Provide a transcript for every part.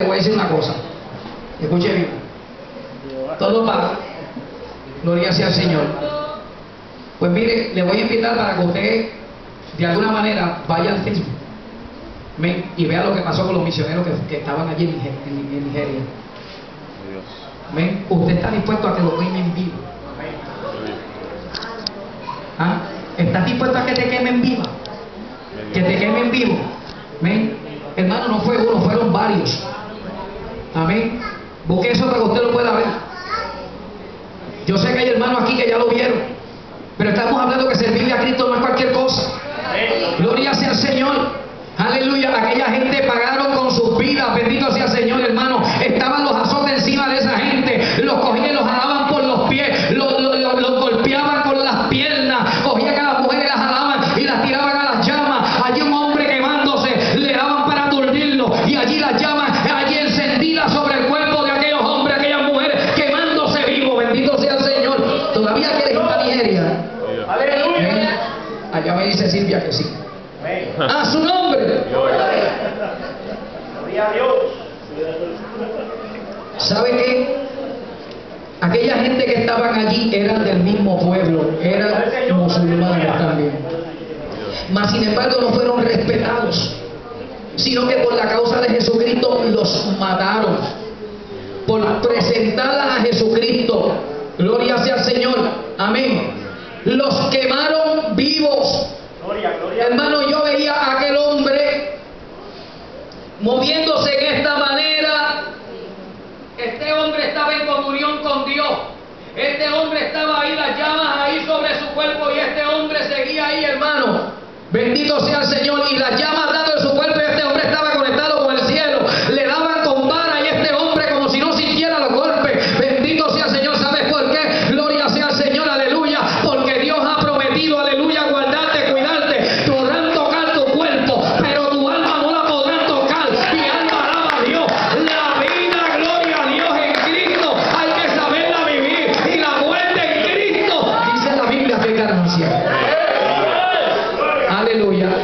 Le voy a decir una cosa. Escuche bien. Todo va. Gloria sea al Señor. Pues mire, le voy a invitar para que usted, de alguna manera, vaya al Facebook y vea lo que pasó con los misioneros que, estaban allí en, Niger- en- en Nigeria. Usted está dispuesto a que lo quemen vivo. ¿Ah? ¿Estás dispuesto a que te quemen viva? Que te quemen vivo. Hermano, no fue uno, fueron varios. Amén. Busque eso para que usted lo pueda ver. Yo sé que hay hermanos aquí que ya lo vieron. Pero estamos hablando que servirle a Cristo no es cualquier cosa. Gloria sea al Señor. Aleluya. Aquella gente pagaron con sus vidas. Bendito sea el Señor, dice Silvia que sí. A su nombre. ¿Sabe qué? Aquella gente que estaban allí eran del mismo pueblo, eran musulmanes también. Mas sin embargo no fueron respetados, sino que por la causa de Jesucristo los mataron. Por presentarlas a Jesucristo. Gloria sea al Señor. Amén. Los quemaron vivos. Hermano, yo veía a aquel hombre moviéndose en esta manera. Este hombre estaba en comunión con Dios. Este hombre estaba ahí, las llamas ahí sobre su cuerpo y este hombre seguía ahí, hermano. Bendito sea el Señor. Y las llamas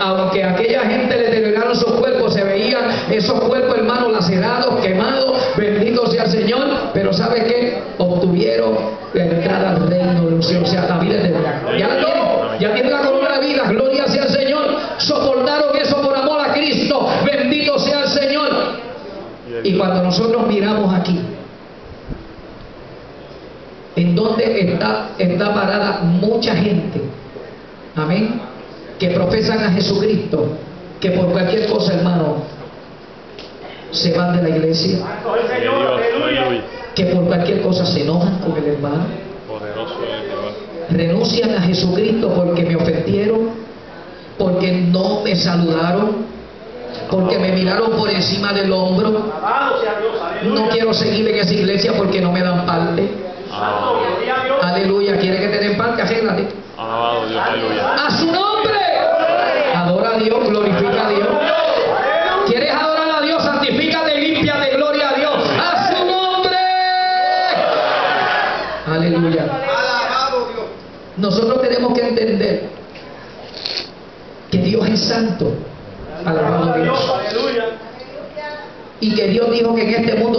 Aunque aquella gente le deterioraron sus cuerpos, se veían esos cuerpos, hermanos, lacerados, quemados. Bendito sea el Señor. Pero ¿sabe qué? Obtuvieron la entrada al reino de cielos, o sea, la vida eterna. Ya tienen. Ya tienen la corona de vida. Gloria sea el Señor. Soportaron eso por amor a Cristo. Bendito sea el Señor. Y cuando nosotros miramos aquí, en donde está, está parada mucha gente, amén, que profesan a Jesucristo, que por cualquier cosa, hermano, se van de la iglesia, que por cualquier cosa se enojan con el hermano, renuncian a Jesucristo porque me ofendieron, porque no me saludaron, porque me miraron por encima del hombro. No quiero seguir en esa iglesia porque no me dan parte. Aleluya, quiere que te den parte, arréglate. Alabado Dios. Aleluya. Aleluya. Nosotros tenemos que entender que Dios es santo. Alabado a Dios. Y que Dios dijo que en este mundo